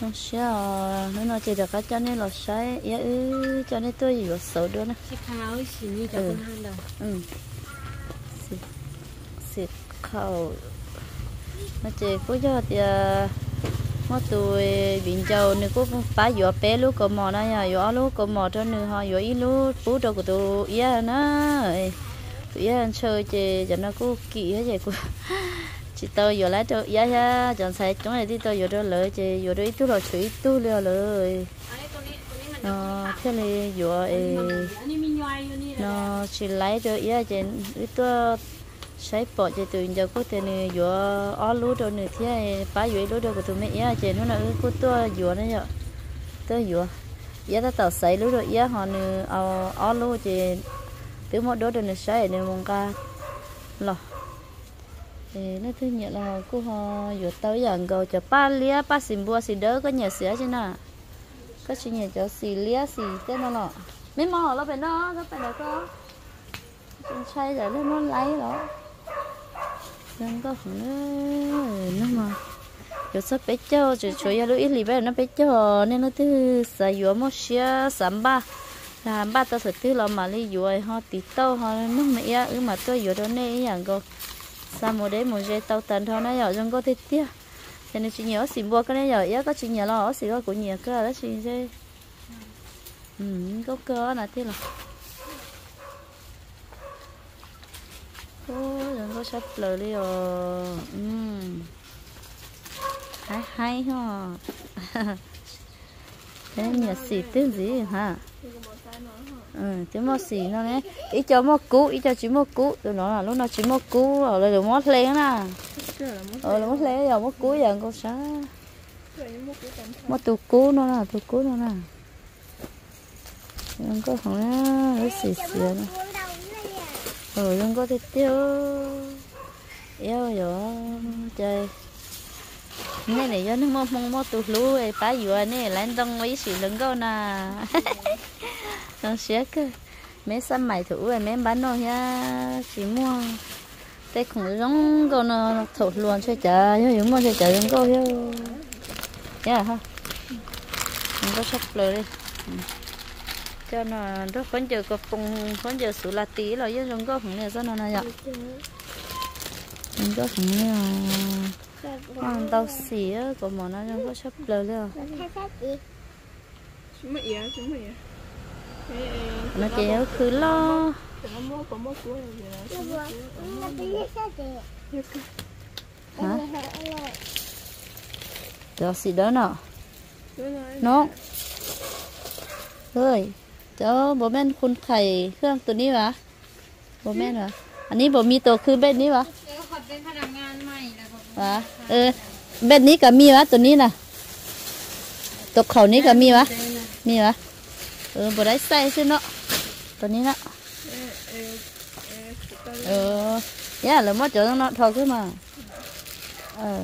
nó sẽ nó nói chỉ được cái cho nên là sai ya ư cho nên tôi gì sợ nữa nè Chị kháo chỉ như cho con han đâu. ừ. Xịt xịt khẩu. Nó chỉ có cho thì mà tôi bình châu nữa cũng phá gió bé lúc có mò này à gió lúc có mò cho nữa họ gió ít lúc bố đâu của tôi ya nó ya chơi chỉ cho nó cũng kỹ hết vậy cũng chỉ tôi giờ lấy tôi ya ya chọn sai chúng này thì tôi giờ rồi lấy chỉ giờ rồi ít tu rồi, chửi tu rồi lợi nó thế này giờ nó chỉ lấy cho ya chỉ ít tu sai bỏ chỉ từ giờ có thể này giờ ở lú đâu nữa thế phá dưới lúa đâu của tụi mẹ ya chỉ nó là có tôi giờ này giờ tôi giờ ya ta tàu sai lú rồi ya dạ, họ nữa ở ờ, ở lúa chỉ từ một đứa rồi nữa sai nên mong ca lo nó thứ nhất là cô họ vừa tới giờ cầu cho ba lia ba xin bua xin đỡ có nhà sửa chứ nè có chuyện nhà cho xì lia xì thế nó nọ mấy mò nó phải nó nó phải nó có chân say rồi nó nó lấy đó nên có phần nữa nó mà giờ sắp bé cho chỉ chủ yếu lúc ít lì bé nó bé cho nên nó thứ xài vừa một xia sắm ba là ba tao sẽ thứ là mà đi vừa họ tí tao họ nó mẹ ư mà tôi vừa đó nênอย่างgo sao một đấy một dê tàu tần thôi? Nó nhỏ trong có thịt tiếc thế nên chị nhớ xỉm bua cái này nhỏ có chị nhớ lo xỉm của nhiều cơ đó chị dê ừ có cơ là thế là ô đừng có sắp lời đi rồi. Ừ. Hay hay ha. Thế nhà xỉ tiếng gì hả? Ừ chỉ mua xì nó nè ít cho mua cũ ít cho chỉ mua cũ tụi nó là lúc nào chỉ mua cũ rồi lại được mót lên nè ờ là mót lên rồi mót cũ giờ con sao mót tụ cũ nó là tụ cũ nó nè. Nhưng có thằng nó nó xì xì nè. Ừ nhưng có thịt tiêu yêu rồi chơi nên này cho nó mong mong mua tụ lú ấy phá vừa nè lại đông mấy xì lưng câu nà nó sẽ cơ mấy xăm mày thủ rồi mấy bán nó nha chỉ mua đây cũng giống con nó thủ luôn chơi chả chứ giống mua chơi chả những câu chứ nhá ha không có sắp lời đi cho nó rất vẫn chờ có phùng vẫn chờ sủi là tí rồi chứ không có phùng này sao nó này ạ mình có phùng này con tao xì á còn mà nó không có sắp lời đâu chúng mày á chúng mày á nó chéo cứ lo nó mua có mua cuối rồi hả cho xì đó nọ nó ơi cho bố menคุณไข่เครื่องตัวนี้วะบแม่นวะอันนี้บมีตัวคือเบ็ดนี้วะ วก็ วะเออเบ็ดนี้ก็มีวะตัวนี้น่ะตัวเขานี้ก็มีวะมีวะเออบ่ได้ใส่ซิเนาะตัวนี้เนาะเออย่าแล้วมอเจอเนาะทอขึ้นมาเออ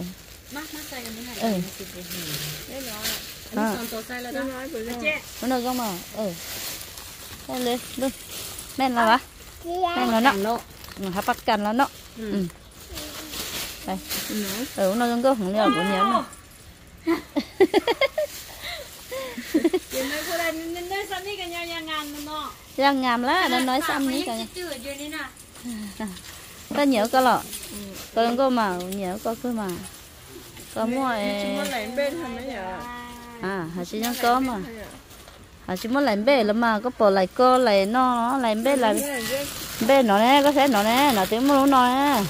มามาใส่กันนี่ค่ะ เออ อันนี้สองตัวใส่แล้วนะเจ๊ มันเอาเข้ามาเออใส่เลยดูแม่นแล้ววะแม่นแล้วเนาะ โล อืมหาปักกันแล้วเนาะ อื อื ม đây. Ừ nó giống cơ không nhớ của nhớ này. Yang ngam lá nó nói xăm ní cả ta nhớ cơ lọ. Có giống cơ mà nhớ có cơ mà có mua à hả chỉ nhớ có mà. À chỉ muốn làm bê lắm mà. Có bỏ lại cô lại nó làm bê lại bê nó nè có thể nó nè nó tiếng muốn nó nè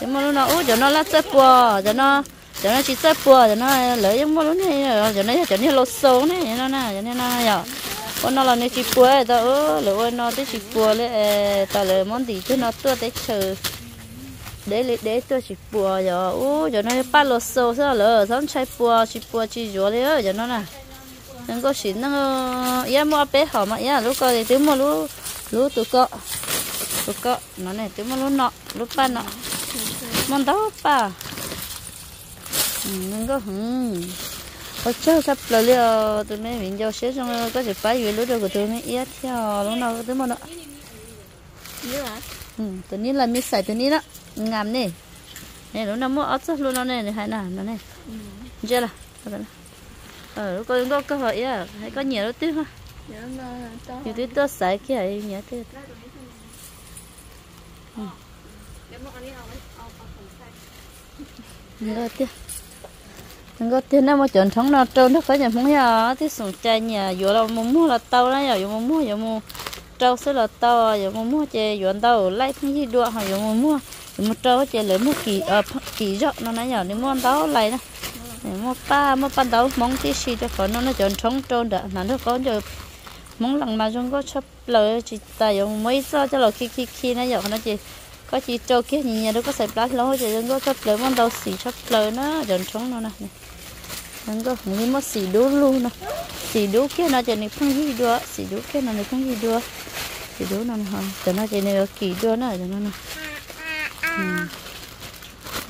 tiếng mua nó ú cho nó lát sếp bùa cho nó cho nó chỉ sếp bùa cho nó lấy tiếng mua này cho nó cho nó lột số này nó nè cho nó nó giờ con nó là nó chỉ bùa tao ớ lỡ nó tới chỉ bùa lẽ tao lấy món gì chứ nó tua tới chờ để để để tôi chỉ bùa giờ ú cho nó bắt lột số sao lỡ xong chạy bùa, chỉ bùa chỉ rửa đấy cho nó nè nên có xin nó ya mua bé họ mà ya lúc coi thì tiếng mua lúc lúc tụi cọ tụi cọ, nó này tiếng mua lúc nọ, lúc ba nọ. món đó ba nên có hừm có chơi sắp là liệu tụi mấy mình giao xếp xong có thể phải về lúc đâu của tụi mấy ít theo lúc nào tiếng mua nọ như là ừ tụi ní là mi xài tụi ní đó ngàm nè nè lúc nào mua ớt luôn nó nè hay nào nó nè chưa là ờ có có cơ hội á hay có nhiều đó tiếc ha nhớ nó là to nhiều tiếc tôi xài cái ấy nhớ tiếc เดี๋ยวมันอันนี้ nó tiếc. Nó tiếc nó mà chọn thắng nó trâu nó phải nhà phong ya tiếc sùng chay nhà vừa là mua mua là tàu đó giờ mua mua giờ mua trâu sẽ là tàu giờ mua mua chơi vừa tàu lấy cái gì đua, hoặc giờ mua mua giờ mua trâu chơi lấy mua kỳ ờ kỳ rõ nó nãy giờ nếu mua tàu lấy đó. Mua ba mua pa tàu mong tiếc gì cho còn nó nó chọn thắng trâu đã, là nó có giờ mong lần mà chúng có chấp lời, chỉ tại giờ mấy sao cho là khi khi khi nãy giờ nó chỉ có chỉ cho kia nhìn nhà đâu có xài plast lâu chỉ đừng có chấp lời mong đâu xì chấp lời nó dần thắng nó nè đừng có, không đi mất xì đú luôn nè. Xì đú kia nó chỉ này không gì đua xì đú kia nó này không gì đua. Xì đú nó hả? Cho nó chỉ này kỳ đua nó cho nó nè. Ừ.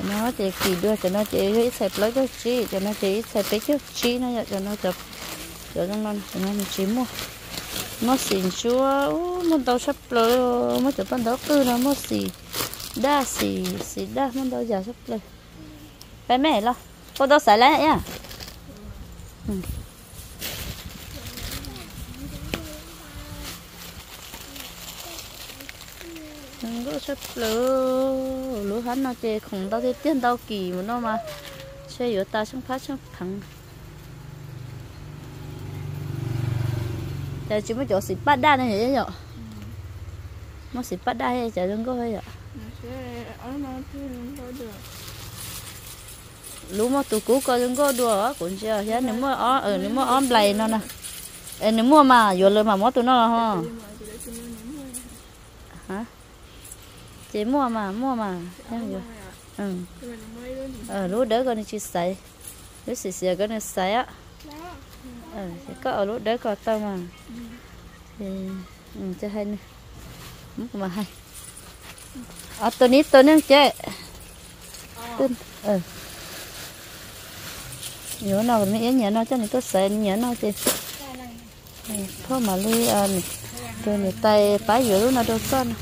Nó chỉ kỳ đua cho nó chỉ ít lấy plast cái chi cho nó chỉ ít xài cái chi nó cho nó chụp. Cho nó nó cho nó chỉ mua. Nó xỉn chúa ô đâu sắp lời mới chụp ban đầu cứ nó mất xì đa xì xì đa mình đâu giờ sắp lên. Bé mẹ lo cô đâu xài lấy nhá? Ừ. Đừng có sắp lỡ lỡ hắn nó chơi không đâu thì tiền đâu kỳ mà nó mà. Chơi ở ta xong phát xong thắng, giờ chỉ mới chỗ xịt bát đa này vậy nhở nó xịt bát đa hay chả đừng có hay vậy nó sẽ ở nó thì nó được lú mà tụ cũ coi đừng có đùa cũng chưa. Giờ nếu mà ó ở nếu mà óm lầy nó nè. nếu mà mà vừa lời mà mót tụi nó là thôi hả? Chị mua mà mua mà. Ừ. Nó mới đến thì ờ đỡ con đi chia sẻ. Lú xì xì con sẻ á. Ờ thì có ở lú đỡ có tao mà. Thì ừ cho hay nè. Mà hay ở tôi ní tôi nè chơi tên ờ nhớ nào mới nhớ nó cho nên tôi sẽ nhớ nó thì thôi mà lui à rồi nè tay bá giữa lúc nào đâu con.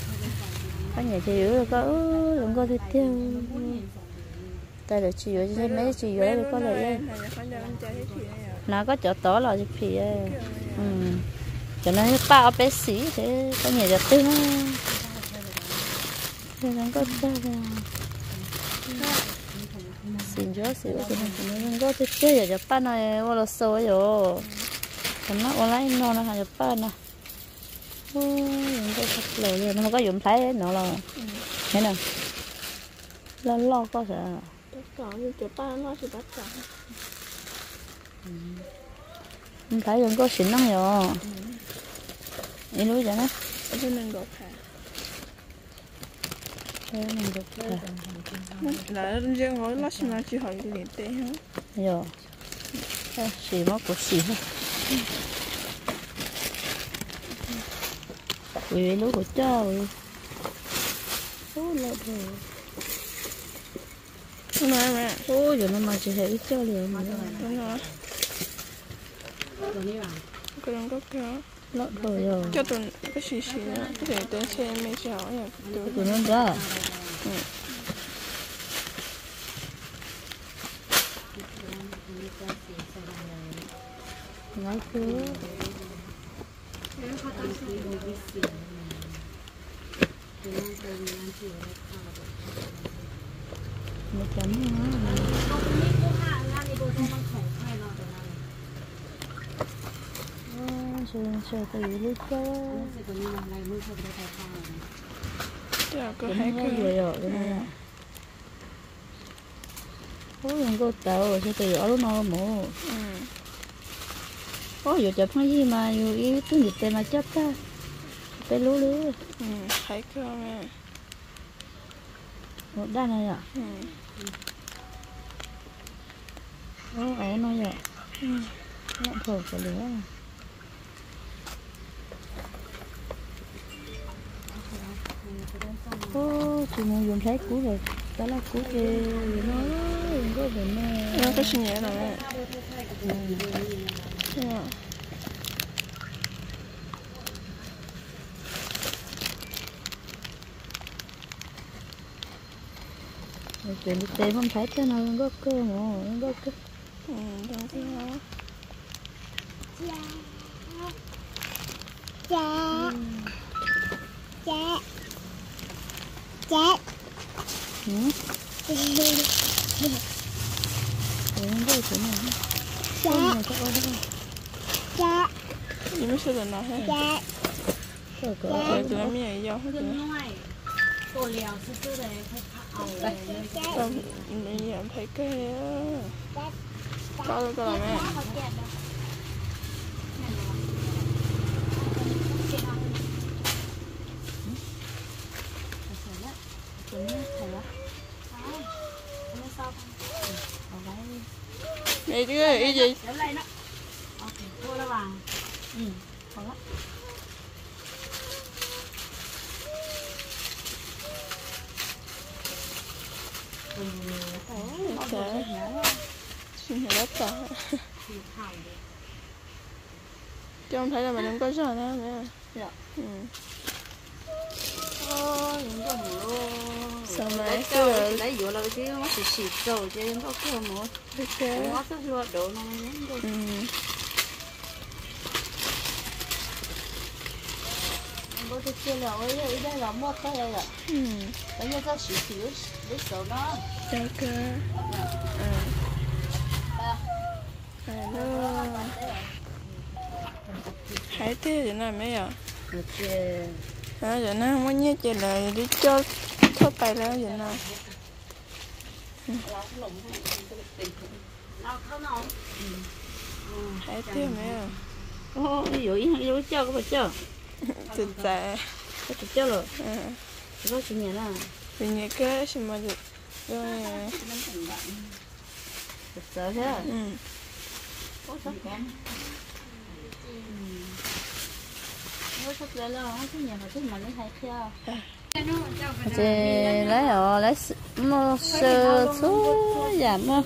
Bá nhà chị giữa có đừng có thì tiêu tay được chị giữa cho mấy chị thì có lợi này là phải này rồi. Nó có chỗ tỏ là chị phì ừ. Cho nên ba ở bé xí thế. Có nhà tiếng thì nó có cha xin chúa xin chúa xin chúa. Nó có thể chơi ở ba này qua là sâu rồi. Còn nó lấy nó nó hay ba nè ôi nó có thật lời nó có dụng thấy nó là thế nào? Lo lo có sợ. Tất cả những cái ba nó sẽ bắt cả không thấy đừng có xịn lắm rồi đi núi vậy đó. Ở trên mình gọt hả là nó chơi ngồi lát xem nó chỉ hỏi cái liền tê hả giờ xì móc của xì hả vì nó của trời số là rồi nó nói mẹ giờ nó mà chỉ thấy chơi liền mà đúng rồi cái đó có kéo rồi cho tuần cái xì xì nữa có thể tới xe mới chào nhỉ tụi nó ra nói cứ nó chấm nó Hãy subscribe cho kênh Ghiền Mì Gõ Để không bỏ lỡ những video hấp dẫn giờ có hai này cái rồi rồi này ôi đừng có tao rồi từ ở lúc nào mổ. Ừ. Có giờ chụp cái gì mà ý tôi nhịp tên mà chấp ta cái lú lú ừ hai cái mẹ một đàn này à? Ừ. Ô ở nó vậy? Ừ. Nó thổi cả lửa à ô chị muốn dùng thấy cú rồi. Đó là cú kê nó có về mẹ nó có suy nghĩ nào đấy chuyện đi tìm không thấy cho nó có cơ mà nó có cơ. Ừ, đó. Thì cha cha cha chết. Ừ. Đúng rồi, thế này Dạ Dạ Mình mới sửa nó hết Dạ Sửa cửa Dạ, tụi nó mía dầu hết rồi Tôi lèo sư tư này Tao, mình nhận thấy cái Có rồi, có rồi mẹ vậy chứ cái gì trời xin lỗi trời chứ không thấy là mình không có sợ nữa nữa dạ ừ sao mà rồi lấy vụ là cái nó sẽ xịt rồi cho nó cứ mua nó cứ lo đồ nó mới đến bố tôi chưa là ôi đây đây là mua cái này rồi bây giờ tao xịt xịt lấy sổ nó được hello hãy thế thì nào mấy ạ ok à giờ nó không nhớ trả lời đi cho thoát tay ra giờ nào. เอาเข้าหนอน Hãy thế mấy à? ô ví dụ ví dụ cho có phải cho Thực tại. có phải cho rồi À. có chuyện nhà nào Vì nhà cái gì mà được. Rồi. à. thật sợ thế Ừ. có sắp kém có sắp lấy lo không có nhà phải thích mà lấy hai theo chị lấy ở lấy mua sơ số giảm mà mà nhưng mà đâu được chứ đâu không có sắp lời đâu nó cho nó với đừng có nghe cho nó nói vậy đừng có cho đừng lấy bộ lấy nè nó sắp lời mà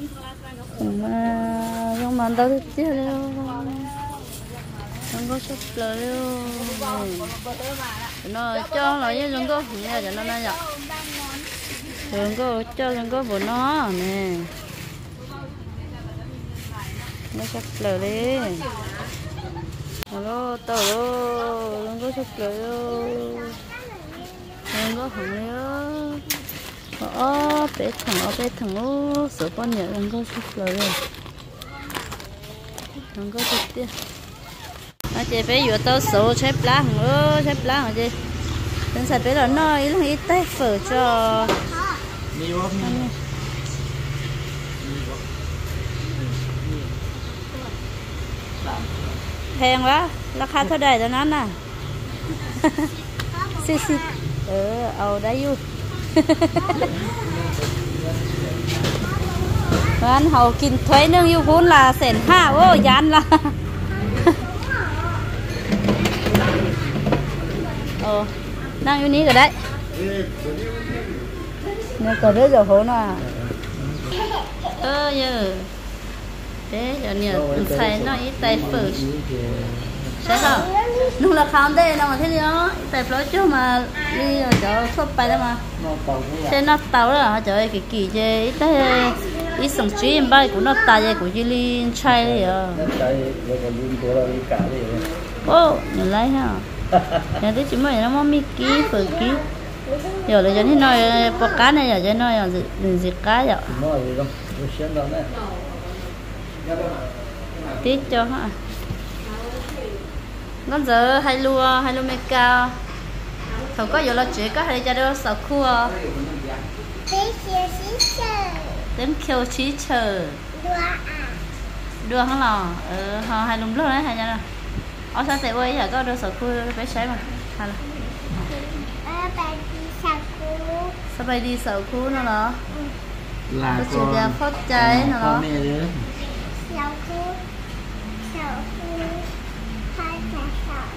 alo mà đâu đừng có sắp lời đâu đừng có hỏng nữa ờ bé thằng ờ bé thằng ô sợ con nhớ đừng có sắp lời đi có sắp đi. À vừa tao sợ xếp lá hằng ơ xếp nó ก็หองแล้วอ๋อเป็ดถังอ๋อเป็ดถังโอ้สปอนเนี่ยมังก็สุกเลยมังก็สุกเตี้ยอาเจ๊ไปอยู่เตาสูใช้ปลาหงเออใช้ปลาของเจ๊เป็นส่ตว์ไปหล่อน้อยลงอีใต้เฝอจอมีวะมแพงวะราคาเท่าไหร่ตอนนั้นน่ะสี่สิบ ừ, ừ ồ đấy vui. Anh hầu kinh thuế nương yêu vốn là sển ha ô dán là. Ồ đang yêu ní rồi đấy. Nó có đứa giờ hố nó à. ơ, nhờ. Thế giờ nhờ. Thầy nó ít tay first thế là lúc là khám đây là mà thế đó tại lối trước mà đi chỗ sốt bay đó mà. Thế nó tàu là trời cái kỳ chứ ít thế ít sống chuyên bay của nó ta vậy của chị liên trai đấy à ô nhớ lấy hả, nhớ thế chỉ mới nó mong mi kí phở kí giờ là giờ thế nói bò cá này giờ cho nói giờ gì gì cá giờ. Tít cho ha น giờ hay lùa hay lùa mê cao thầu có giờ là chỉ có hay cho đâu sợ khu Bé chia xí chờ. đến kêu chí chờ. À. đưa hắn lò? Ờ họ hay lùm lúc đấy hay nha ở sao sẽ quay giờ có đâu sợ khu bé sấy mà. Hay là Ờ, sao bay đi sợ khu nó đó là có chuyện là phát trái nó đó mẹ nữa Sạc cú. Sạc cú. Hai cả sạc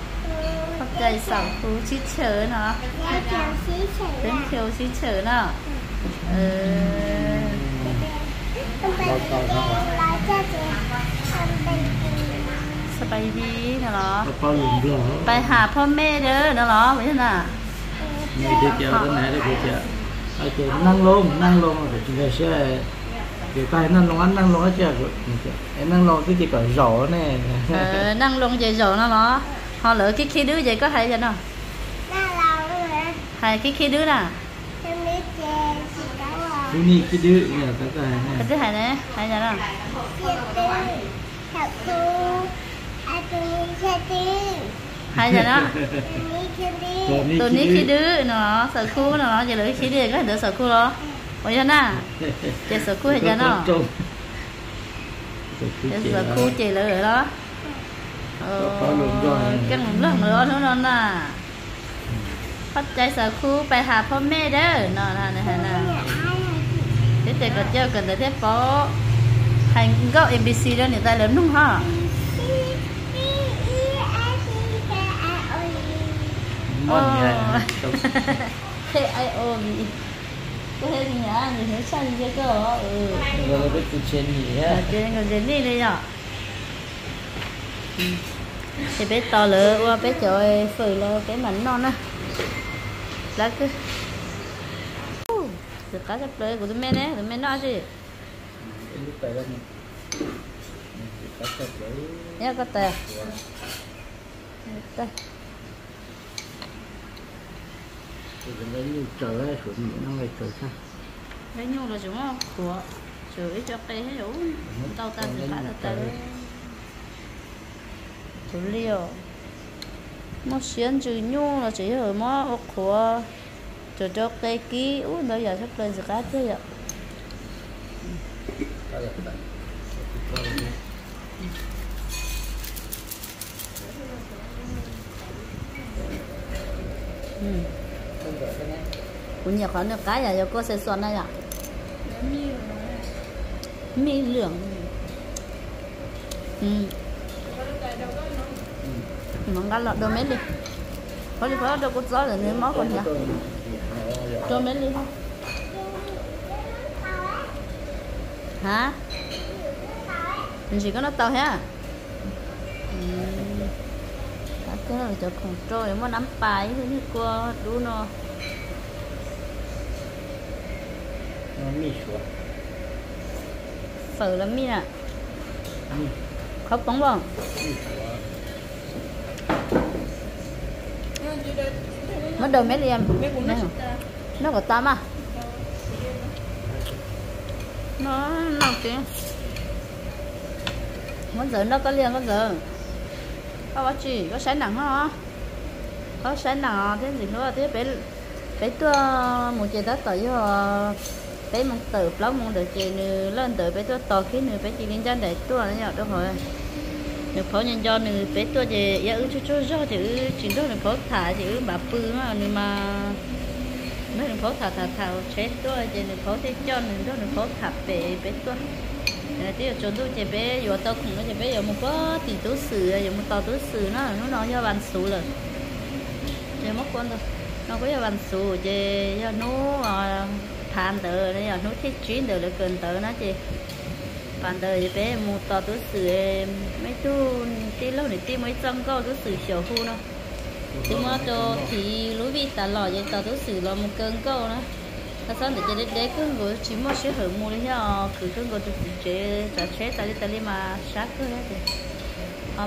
cú phát trái sợ khu chí chờ nó Bé chia xí chờ. đến kêu chí chờ nó ờ Bà đi nói cho chị. Con bên kia. สบายดีนะเหรอ có bao lùm lửa ไปหาพ่อแม่เด้อนะเหรอไม่ใช่น่ะ mẹ đi chợ cái này đấy đi chợ ở chợ năng luôn năng luôn rồi chúng ta sẽ thì tay năng lo ăn năng lo chưa em năng lo cái gì cả giỏ này ờ năng luôn vậy rồi nó nó họ lựa cái khi đứa vậy có thể cho nó hay cái khi đứa nào? Ini này ya kata ha kata ha ne ha ya la satu satu satu hai giờ đó. Tụi ní khi đứa nó sợ khu nó nó giờ lưỡi khi đứa có đứa sợ khu đó. Bây cho nó chơi sợ khu hay cho nó chị sợ khu chị lưỡi đó. ờ cái ngủ lần nữa nữa nó nè phát chạy sợ khu bài hạพ่อแม่เด้อnó nè nè nè เนี่ยไอ้ thế thì có chơi cần tới thế phố hành gốc abc đó người ta lớn đúng ha อีอีอีไอซีแกไอโอ ngon nhỉ thế ai ôm gì có thế gì nhá người thấy sao như cái cơ ừ rồi là biết từ trên gì là á trên người đến đi đây nhở Ừ. thì bé to lỡ qua bé trời phừ là bé mảnh non á. Lá cứ. Được cá sắp tới của tụi mẹ nè, tụi mẹ nói gì nhớ có tè. Tè lấy cái chờ như trời ấy xuống nó ngày trời sao lấy nhau là chúng không của chửi cho cây hết đủ tao ta thì phải là tao thủ liều nó xiên chữ nhu là chỉ ở mó của cho cho cây ký ui bây giờ sắp lên sự cá chứ vậy Có được vậy. Có được vậy. ừ Không phải cái này. cũng nhiều khó được cái là có sẽ xoắn đây ạ mi lượng ừ món cá lọt đôi mét đi. Có đi phải đâu có gió rồi nên máu còn nhá đôi mét đi. Hả? Mình chỉ có nó tàu ha Ừ. Cả cái đó là cho khổng trôi mà nắm bài như qua đu nó Nó mì xuống. phở nè Mì. khóc bóng bóng Mì xuống. Mất đầu mấy hả? nó có tám à? Nó nó tiếng mất giờ nó có liền có giờ có bác chị có sáng nặng hả? Có sáng nặng thế gì nữa thế bé bé tua một chị đó tới giờ bé mong tự lắm mong được chị nữ lên tới bé tua to khi nữ bé chị liên chân để tua nó nhở được rồi nếu phó nhân do nữ bé tuổi thì ya ư chú chú do thì ư chính đó nữ phó thả thì ư bà pư mà nữ mà mấy nữ phó thả thả thả chết tuổi thì nữ phó thế cho nữ đó nữ phó thả bé bé tuổi Nè, tí ở chỗ tôi chỉ bé vừa tao cũng nó chỉ bé giờ một có tiền túi sử giờ một tao túi sử nó nó nói cho bàn số rồi. Chỉ mất quan rồi. Nó có cho bàn số chỉ do nó ờ, than tờ này giờ nó thiết chuyến tờ là cần tờ nó chị bàn tờ thì bé một tao túi sử tu tí lâu này tí mấy trăm câu túi sử 小户 nó tí mà cho thì lối vi tả lò vậy tàu túi sử là một cơn câu nó, ta sao để cho đến đấy cứ ngồi chỉ mua sẽ hở mua đi ha cứ cứ ngồi chụp chế chế đi đi mà sát cứ hết thì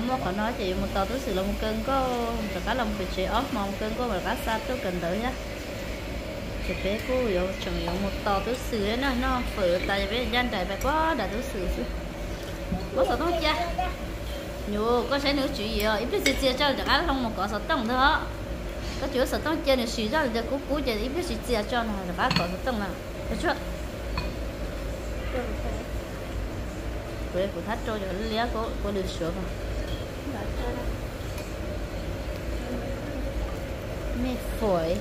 mua họ nói chị một tàu túi sử là một cân có tất cả là một chế off mà một mà cá sát tôi cần tới nhá thì bé cô yêu chồng yêu một tò túi sử nó nó phở tại bé gian đại bé quá đã túi sử chứ nhiều có sẽ nữa chuyện gì rồi ít biết chia cho được ăn không một có sợ tông thôi. Có chỗ sợ tông chơi này xì ra được, cú cú chơi ít biết chia cho nó là bác có sợ tông nào được chưa? Quê của thắt trôi cho lía có có được sửa không mẹ phổi.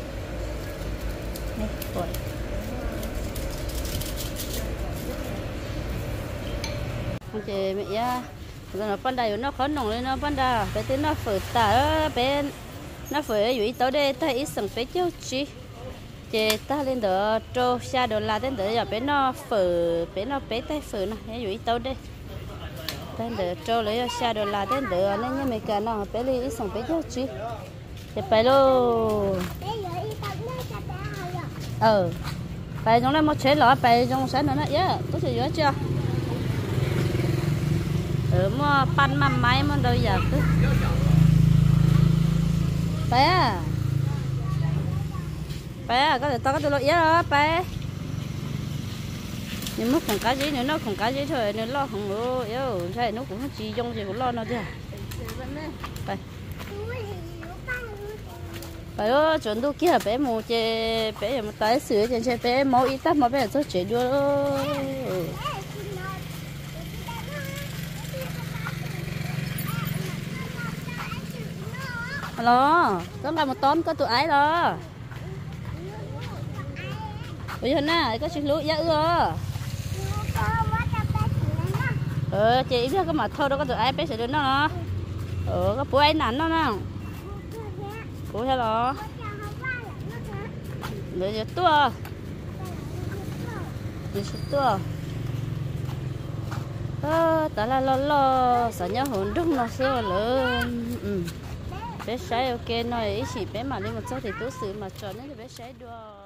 Mẹ phổi. Không chơi mẹ ya rồi nó panda nó khó nồng lên nó panda bé tới nó phở ta, ờ, bé nó phở ở dưới tối đây ta ít sừng bé chiếu chi. Chị ta lên đỡ trâu xa đồ là đến đỡ giờ bé nó phở bé nó bé tay phở nó ở dưới tối đây tên đỡ trâu lấy ở xa đồ là đến đỡ nên như mấy cái nó bé đi ít sừng bé chiếu chi. Chị bé lô ờ bé trong này một chế lọ bé trong sáng nữa nó yeah tôi sẽ rửa chưa? Thử mà pan mà máy mà đâu giờ cứ bé à. bé à, có thể tao có thể lỗi đó bé. Nhưng mà không cá gì nữa nó không cá gì thôi nó lo không lo yêu thế nó cũng chỉ dùng gì cũng lo nó chứ bé à. bé ơi, chuẩn đâu kia bé mua chơi bé một tái sửa chơi chè bé mua ít tắt mà bé cho chơi đua Alo, có làm một tóm có tụi ấy đó. Bây giờ nè, có xin lúa dạ ưa. À. Ờ, chị biết có mà thôi đâu có tụi ấy bé sẽ đến nó. Ờ, có bố ấy nắn đó nè. Bố hello. Để giờ tua. Để giờ tua. Ờ, ta là lo lo, sao nhớ hồn đúng nó xưa lớn. Ừ. Bé sai ok, nói ý chỉ bé mà lên một chỗ thì tốt sự mà cho nên là bé sai đua.